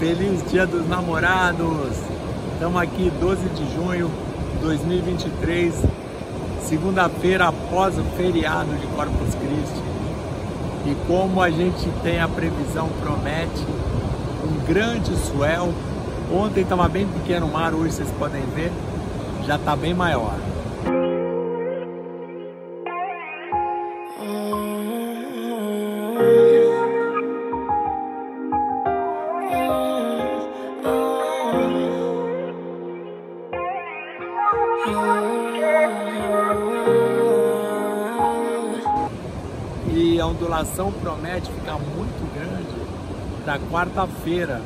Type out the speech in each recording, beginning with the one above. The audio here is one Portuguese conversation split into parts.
Feliz Dia dos Namorados! Estamos aqui 12 de junho de 2023, segunda-feira após o feriado de Corpus Christi. E como a gente tem a previsão, promete um grande swell. Ontem estava bem pequeno o mar, hoje vocês podem ver, já está bem maior. E a ondulação promete ficar muito grande para quarta-feira.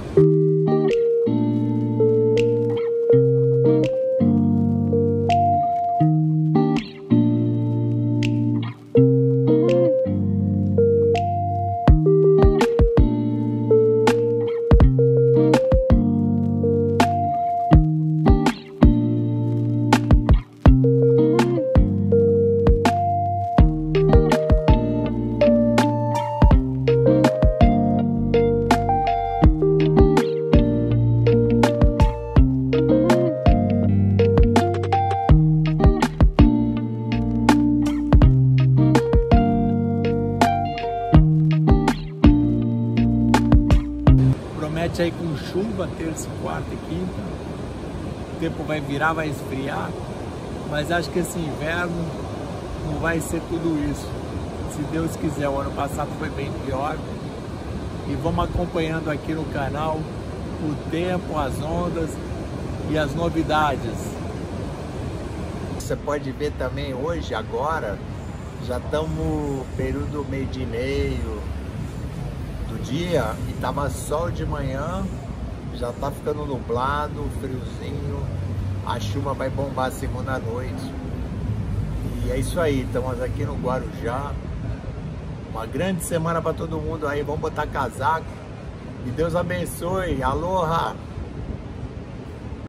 Promete aí com chuva terça, quarta e quinta. O tempo vai virar, vai esfriar, mas acho que esse inverno não vai ser tudo isso. Se Deus quiser, o ano passado foi bem pior. E vamos acompanhando aqui no canal o tempo, as ondas e as novidades. Você pode ver também hoje, agora, já estamos no período meio de meio, dia e tava sol de manhã, já tá ficando nublado, friozinho, a chuva vai bombar segunda noite. E é isso aí, estamos aqui no Guarujá. Uma grande semana para todo mundo aí, vamos botar casaco. E Deus abençoe. Aloha!